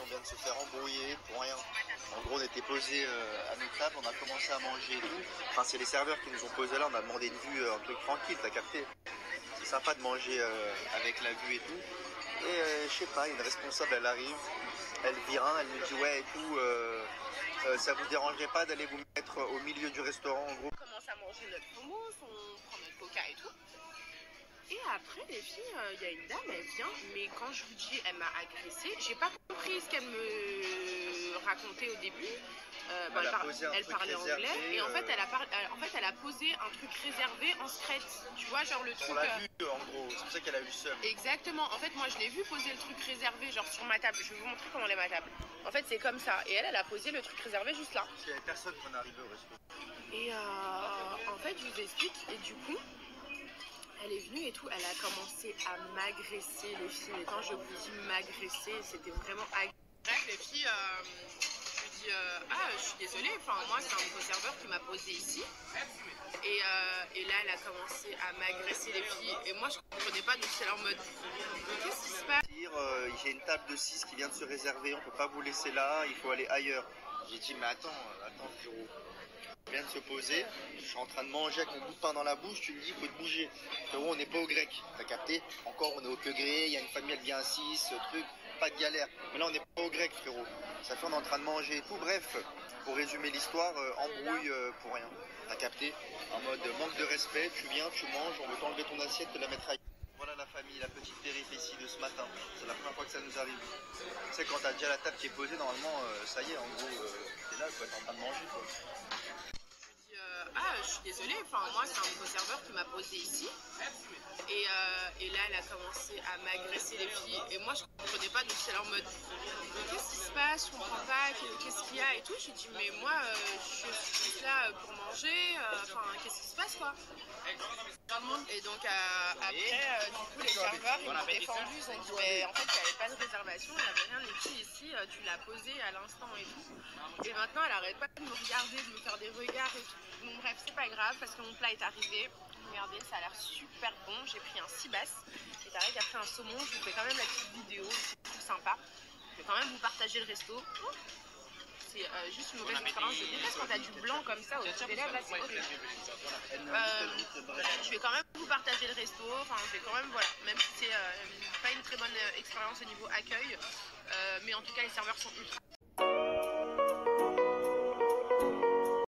on vient de se faire embrouiller pour rien. En gros, on était posé à notre table, on a commencé à manger et tout. Enfin, c'est les serveurs qui nous ont posé là, on a demandé une vue, euh, un truc tranquille, t'as capté C'est sympa de manger euh, avec la vue et tout. Et euh, je sais pas, une responsable, elle arrive, elle vient, elle nous dit ouais et tout, euh, euh, ça vous dérangerait pas d'aller vous mettre au milieu du restaurant en gros? On commence à manger notre hummus, on prend notre coca et tout. Et après, les filles, il y a une dame, elle vient, mais quand je vous dis, elle m'a agressée, j'ai pas compris ce qu'elle me racontait au début. Euh, bon, Elle elle, par- elle parlait anglais et en euh, fait, elle a par- elle- en fait, elle a posé un truc réservé en secret. Tu vois, genre le truc. On l'a euh, vu en gros, c'est pour ça qu'elle a eu le seum. Exactement. En fait, moi, je l'ai vu poser le truc réservé, genre sur ma table. Je vais vous montrer comment est ma table. En fait, c'est comme ça. Et elle, elle a posé le truc réservé juste là. Parce qu'il y avait personne on est arrivé au resto. Et euh, en fait, je vous explique. Et du coup, elle venue et tout. Elle a commencé à m'agresser, les filles. Et quand je vous dis m'agresser, c'était vraiment agressif. Bref, les filles, euh, je lui dis euh, Ah, je suis désolée. Enfin, moi, c'est un nouveau serveur qui m'a posé ici. Et, euh, et là, elle a commencé à m'agresser, les filles. Et moi, je comprenais pas. Donc, c'est leur mode Qu'est-ce qui se passe? Dire euh, j'ai une table de 6 qui vient de se réserver, on peut pas vous laisser là, il faut aller ailleurs. J'ai dit mais attends, attends frérot. On vient de se poser, je suis en train de manger avec mon bout de pain dans la bouche, tu me dis faut te bouger. Frérot, on n'est pas au grec, t'as capté Encore on est au que gré, il y a une famille elle vient à 6, truc, pas de galère. Mais là on n'est pas au grec frérot. Ça fait on est en train de manger et tout, bref. Pour résumer l'histoire, euh, embrouille euh, pour rien. T'as capté En mode manque de respect, tu viens, tu manges, on veut t'enlever ton assiette, te la mettre ailleurs. Voilà la famille, la petite péripétie de ce matin. C'est la première fois que ça nous arrive. Tu sais, quand t'as déjà la table qui est posée, normalement, euh, ça y est, en gros, euh, t'es là, quoi, t'es en train de manger, quoi. Enfin, moi, c'est un nouveau serveur qui m'a posé ici. Et, euh, et là, elle a commencé à m'agresser les filles. Et moi, je comprenais pas, donc c'est leur mode qu'est-ce qui se passe? Je comprends pas, qu'est-ce qu'il y a et tout. J'ai dit, mais moi, euh, je suis là pour manger, enfin, qu'est-ce qui se passe, quoi Et donc, euh, après, euh, du coup, les serveurs, ils m'ont défendu. Ils ont dit, mais en fait, il n'y avait pas de réservation, il n'y avait rien écrit ici, euh, tu l'as posé à l'instant et tout. Et maintenant, elle arrête pas de me regarder, de me faire des regards et tout. Bon, bref, c'est pas grave parce que mon plat est arrivé. Regardez, ça a l'air super bon. J'ai pris un cibasse. Et a pris un saumon. Je vous fais quand même la petite vidéo, c'est tout sympa. Je vais quand même vous partager le resto. C'est euh, juste une mauvaise expérience. Je déteste quand t'as du blanc comme ça au-dessus des lèvres, là, c'est horrible. Euh, je vais quand même vous partager le resto. Enfin, je vais quand même, voilà, même si c'est euh, pas une très bonne euh, expérience au niveau accueil. Euh, mais en tout cas, les serveurs sont ultra